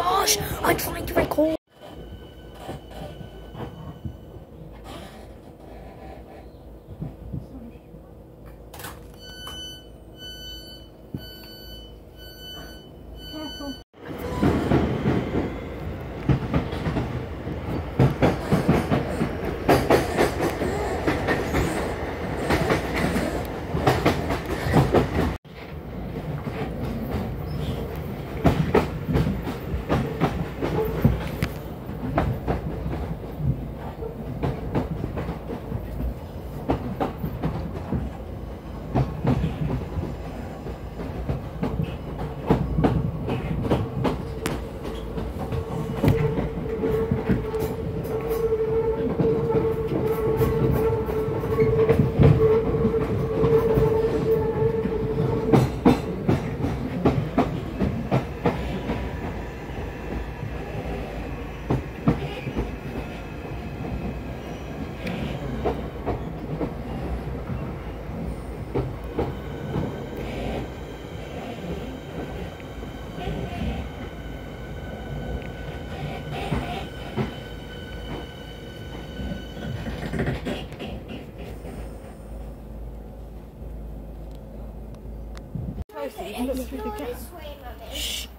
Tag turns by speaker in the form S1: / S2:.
S1: Shush! I'm trying to record.
S2: Shh,
S1: Shh, shh. I'm filming.